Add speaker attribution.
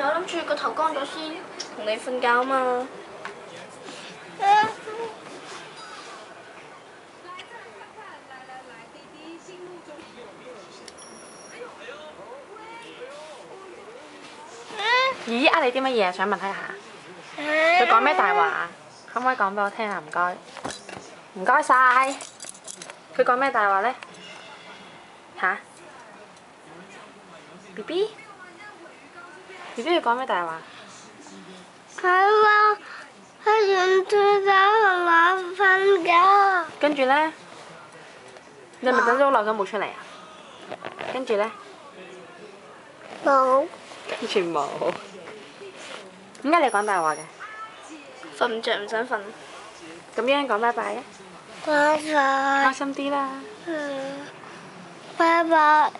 Speaker 1: 我諗住個頭乾咗先，同你瞓覺啊嘛。
Speaker 2: 咦呃你啲乜嘢？想問睇下。佢講咩大話？可唔可以講俾我聽下？唔該。唔該晒。佢講咩大話呢？吓 B B B B 佢講咩大話？
Speaker 3: 佢話佢完脱走同我瞓覺。
Speaker 2: 跟住呢？你係咪等咗好耐都冇出嚟啊？跟住呢？
Speaker 3: 冇。
Speaker 2: 完全冇。點解你講大話嘅？
Speaker 1: 瞓唔着，唔想瞓。
Speaker 2: 咁樣講拜拜啊！
Speaker 3: 拜拜
Speaker 2: 開。心啲啦〜
Speaker 3: 嗯。拜拜。